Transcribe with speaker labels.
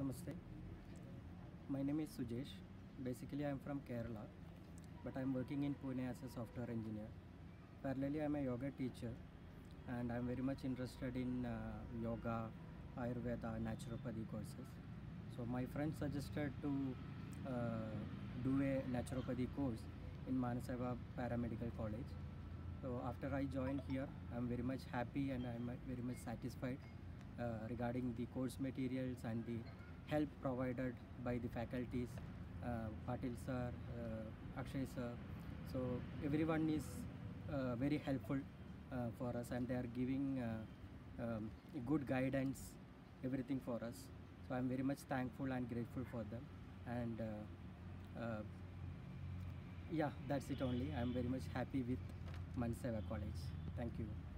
Speaker 1: Namaste. My name is Sujesh. Basically, I'm from Kerala, but I'm working in Pune as a software engineer. Parallelly, I'm a yoga teacher, and I'm very much interested in uh, yoga, Ayurveda, naturopathy courses. So my friend suggested to uh, do a naturopathy course in Manavseva Paramedical College. So after I joined here, I'm very much happy and I'm very much satisfied uh, regarding the course materials and the help provided by the faculties, uh, Patil sir, uh, Akshay sir. So everyone is uh, very helpful for us and they are giving um, good guidance, everything for us. So I'm very much thankful and grateful for them. And yeah, that's it only. I'm very much happy with Manavseva College. Thank you.